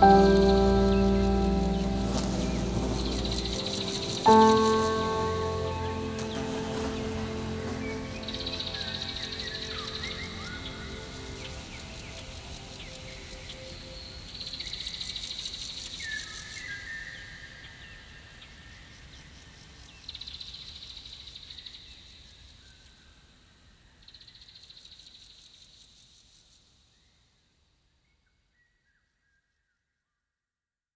嗯。